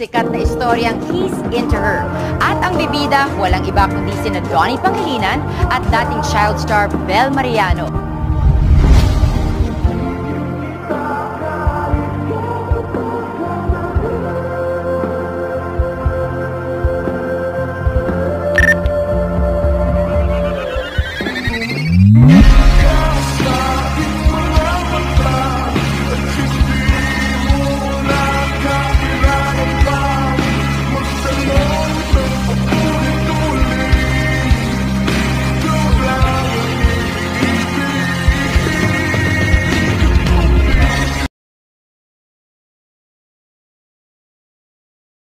sikat na istoryang He's Into Her. At ang bibida, walang iba kundi sina Donnie Pangilinan at dating child star Bel Mariano.